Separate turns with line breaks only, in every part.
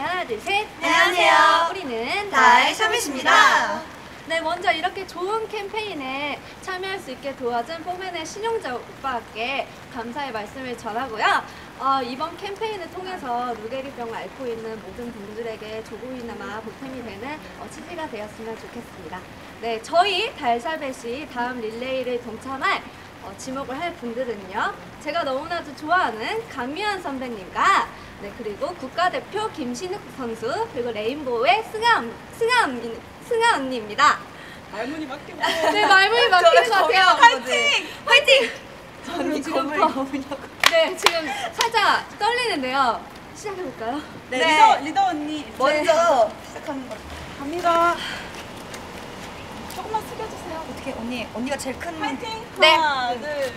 하나, 둘, 셋.
안녕하세요.
우리는
나의 샤밋입니다.
네, 먼저 이렇게 좋은 캠페인에 참여할 수 있게 도와준 포맨의 신용자 오빠께 감사의 말씀을 전하고요. 어, 이번 캠페인을 통해서 루게리병을 앓고 있는 모든 분들에게 조금이나마 보탬이 되는 어, 취지가 되었으면 좋겠습니다. 네, 저희 달사벳이 다음 릴레이를 동참할 어, 지목을 할 분들은요. 제가 너무나도 좋아하는 간미연 선배님과 네, 그리고 국가대표 김신욱 선수 그리고 레인보우의 승아, 언- 승아, 언니, 승아 언니입니다.
말문이 막히고
네, 말문이 막히는 것 같아요.
화이팅! 화이팅!
저는 지금 네, 지금 살짝 떨리는데요. 시작해볼까요?
네,
네.
리더, 리더 언니
먼저 시작하는 거.
갑니다 조금만 숙여주세요
어떻게 언니 언니가 제일 큰
파이팅
네.
하나 둘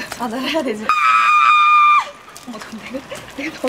전화를 해야 되지. 아! 어머, 내가, 내가 더.